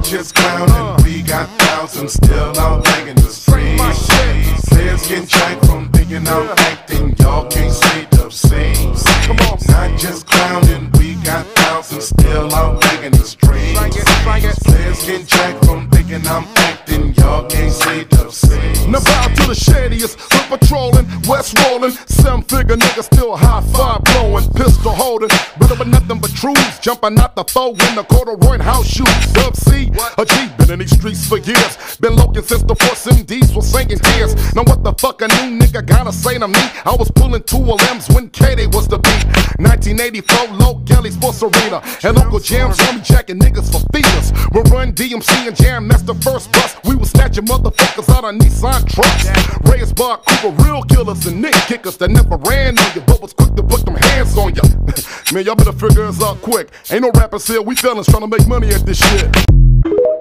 Not just clowning, we got thousands still out banging the streets. Players getting jacked from thinking I'm acting, y'all can't say the same. Not just clowning, we got thousands still out banging the streets. Players getting jacked from thinking I'm acting, y'all can't say the same. The shadiest, hood patrolling, west rolling, seven figure nigga still high five blowing, pistol holding, better but nothing but truths, jumping out the foe in the corduroy house shoes. Dub C, a G, been in these streets for years, been looking since the first MDs was singing tears. Now what the fuck a new nigga gotta say to me? I was pulling two LMs when K-Day was the beat. 1984, low Kelly's Sports Arena, and Uncle Jam saw me jacking niggas for feeders. We run DMC and Jam, that's the first bus. We was snatching motherfuckers out of Nissan trucks. Reyes Bar Cooper, real killers and nick kickers that never ran on you, but was quick to put them hands on you. Man, y'all better figure this out quick. Ain't no rappers here, we fellas trying to make money at this shit you.